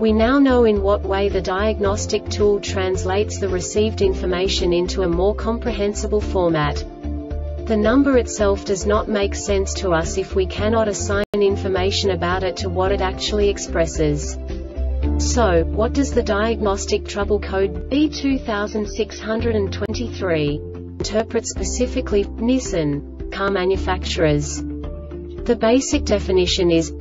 We now know in what way the diagnostic tool translates the received information into a more comprehensible format. The number itself does not make sense to us if we cannot assign information about it to what it actually expresses. So, what does the diagnostic trouble code B2623 interpret specifically Nissan car manufacturers? The basic definition is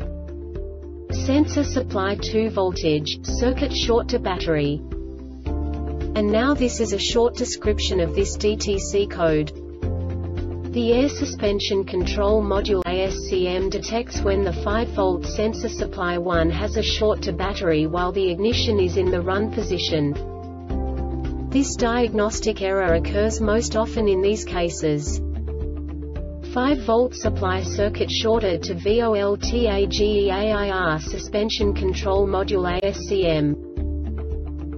Sensor supply 2 voltage, circuit short to battery. And now this is a short description of this DTC code. The Air Suspension Control Module ASCM detects when the 5V sensor supply 1 has a short to battery while the ignition is in the run position. This diagnostic error occurs most often in these cases. 5V supply circuit shorted to VOLTAGEAIR suspension control module ASCM.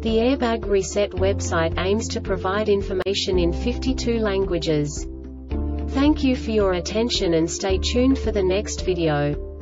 The Airbag Reset website aims to provide information in 52 languages. Thank you for your attention and stay tuned for the next video.